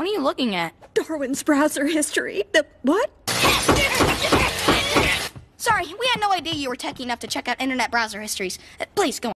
What are you looking at? Darwin's browser history. The what? Sorry, we had no idea you were techy enough to check out internet browser histories. Uh, please, go on.